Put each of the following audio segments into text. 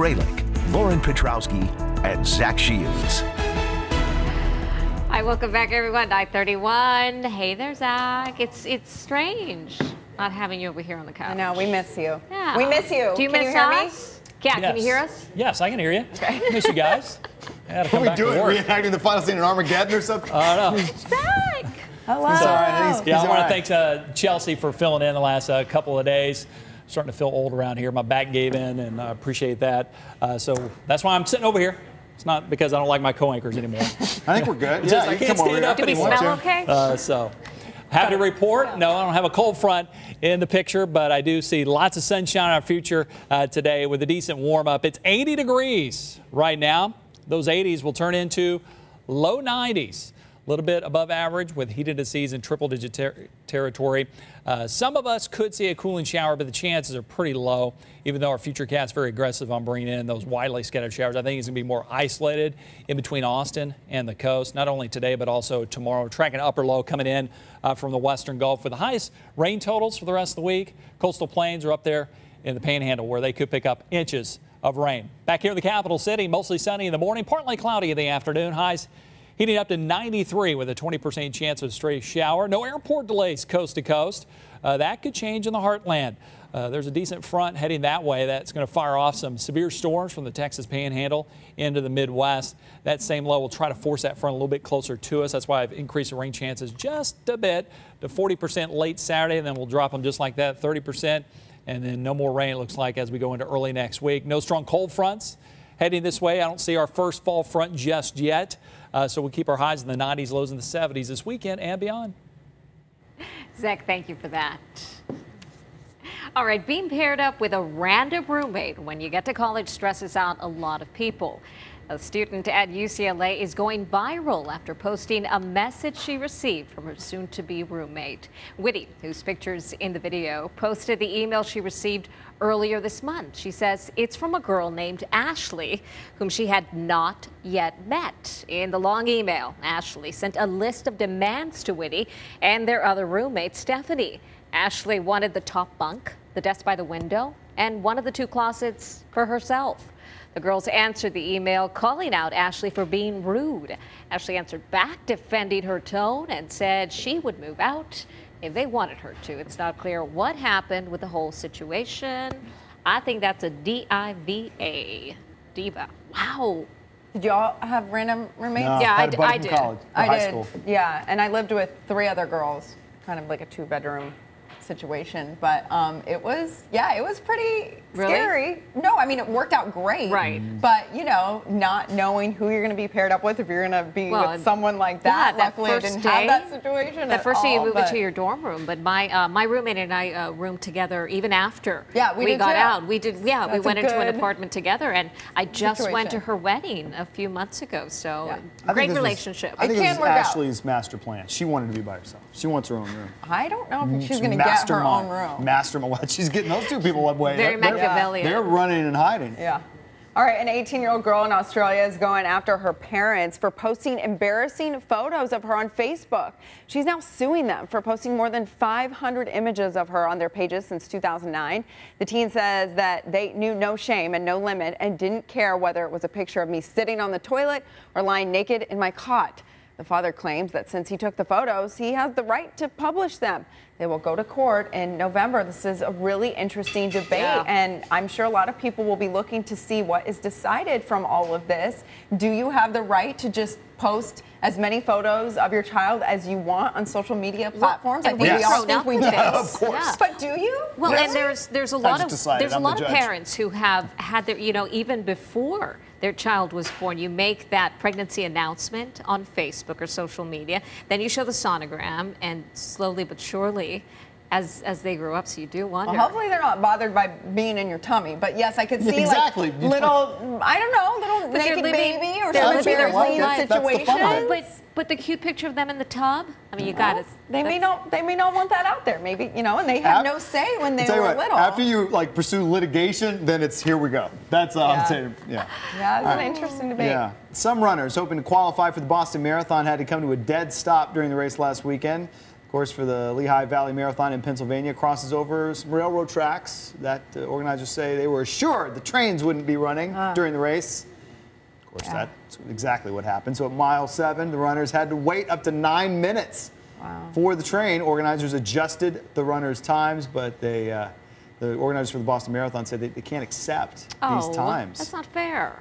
Froelich, Lauren Petrowski, and Zach Shields. Hi, welcome back, everyone. 931. Hey there, Zach. It's it's strange not having you over here on the couch. I know, we miss you. Yeah. We miss you. Do you can miss you hear us? Me? Yeah, can you hear us? Yes, I can hear you. Okay. miss you guys. What are we doing? Reenacting the final scene in Armageddon or something? I uh, know. Zach! Hello. He's. He's, yeah, he's I want right. to thank uh, Chelsea for filling in the last uh, couple of days. Starting to feel old around here. My back gave in, and I appreciate that. Uh, so that's why I'm sitting over here. It's not because I don't like my co-anchors anymore. I think we're good. Just, yeah, I can't stand here. up Do we anymore. smell okay? Uh, so, happy to report. No, I don't have a cold front in the picture, but I do see lots of sunshine in our future uh, today with a decent warm up. It's 80 degrees right now. Those 80s will turn into low 90s. Little bit above average with heat of season, triple digit ter- territory. Uh, some of us could see a cooling shower, but the chances are pretty low, even though our Futurecast's very aggressive on bringing in those widely scattered showers. I think it's going to be more isolated in between Austin and the coast, not only today, but also tomorrow. Tracking upper low coming in uh, from the western Gulf with the highest rain totals for the rest of the week. Coastal plains are up there in the panhandle where they could pick up inches of rain. Back here in the capital city, mostly sunny in the morning, partly cloudy in the afternoon. Highs heating up to 93 with a 20% chance of stray shower. No airport delays coast to coast. Uh, that could change in the heartland. Uh, there's a decent front heading that way that's going to fire off some severe storms from the Texas panhandle into the Midwest. That same low will try to force that front a little bit closer to us. That's why I've increased the rain chances just a bit to 40% late Saturday, and then we'll drop them just like that, 30%. And then no more rain, it looks like, as we go into early next week. No strong cold fronts heading this way. I don't see our first fall front just yet. Uh, so we'll keep our highs in the 90s, lows in the 70s this weekend and beyond. Zach, thank you for that. All right, being paired up with a random roommate when you get to college stresses out a lot of people. A student at UCLA is going viral after posting a message she received from her soon to be roommate. Whitty, whose pictures in the video, posted the email she received earlier this month. She says it's from a girl named Ashley, whom she had not yet met. In the long email, Ashley sent a list of demands to Whitty and their other roommate, Stephanie. Ashley wanted the top bunk, the desk by the window, and one of the two closets for herself. The girls answered the email calling out Ashley for being rude. Ashley answered back, defending her tone, and said she would move out if they wanted her to. It's not clear what happened with the whole situation. I think that's a D-I-V-A. Diva. Wow. Did y'all have random roommates? No, Yeah, I had d- a buddy I from did. College, I high did. school. Yeah, and I lived with three other girls, kind of like a two bedroom situation. But um, it was, yeah, it was pretty Really? scary. No, I mean, it worked out great. Right. But, you know, not knowing who you're going to be paired up with, if you're going to be Well, with someone like that. yeah, that. that Luckily, I first didn't day- have that situation. That at first day you all, move into your dorm room, but my uh, my roommate and I uh, roomed together even after Yeah, we did got too. out. We did, yeah, we That's a went into an apartment together, and I just went to her wedding a few months ago. So Yeah. Great this was- relationship. I think It it can was work out. Ashley's master plan. She wanted to be by herself. She wants her own room. I don't know if she's going to get her own room. Mastermind. Well, she's getting those two people away. Very They're- Machiavellian. They're running and hiding. Yeah. All right, an 18 year old girl in Australia is going after her parents for posting embarrassing photos of her on Facebook. She's now suing them for posting more than 500 images of her on their pages since 2009. The teen says that they knew no shame and no limit and didn't care whether it was a picture of me sitting on the toilet or lying naked in my cot. The father claims that since he took the photos, he has the right to publish them. They will go to court in November. This is a really interesting debate, Yeah. and I'm sure a lot of people will be looking to see what is decided from all of this. Do you have the right to just post as many photos of your child as you want on social media platforms? and I think we've we all think we with do. Of course. Yeah. But do you? Well, Really? and there's there's a I lot of decided there's a I'm the lot of parents who have had their you know even before their child was born, you make that pregnancy announcement on Facebook or social media, then you show the sonogram, and slowly but surely, as as they grow up, so you do wonder. Well, hopefully they're not bothered by being in your tummy. But yes, I could see exactly. like little, I don't know, little But naked living- baby or they're some living their embarrassing whole life. That's the fun situation. but but the cute picture of them in the tub. I mean, you got it. They may not. They may not want that out there. Maybe you know, and they had Ap- no say when they I'll tell you were what, little. After you like pursue litigation, then it's here we go. That's uh, Yeah. I'm saying. Yeah. yeah, it's an right. interesting debate. Yeah. Some runners hoping to qualify for the Boston Marathon had to come to a dead stop during the race last weekend. Of course, for the Lehigh Valley Marathon in Pennsylvania, crosses over some railroad tracks that uh, organizers say they were assured the trains wouldn't be running during the race. Of course, Yeah. that's exactly what happened. So at mile seven, the runners had to wait up to nine minutes for the train. Organizers adjusted the runners' times, but they, uh, the organizers for the Boston Marathon said they, they can't accept Oh, these times. that's not fair.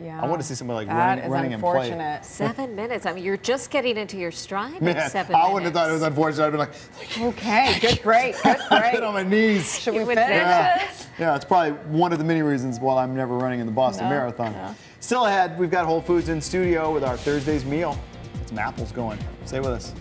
Yeah. I want to see somebody like That running, is running in play. unfortunate. Seven minutes. I mean, you're just getting into your stride in Man, seven I wouldn't have thought it was unfortunate. I'd been like, Okay, good break, good break. get on my knees. Should we You finish think. this? Yeah, it's probably one of the many reasons why I'm never running in the Boston No, Marathon. no. Still ahead, we've got Whole Foods in studio with our Thursday's meal. Get some apples going. Stay with us.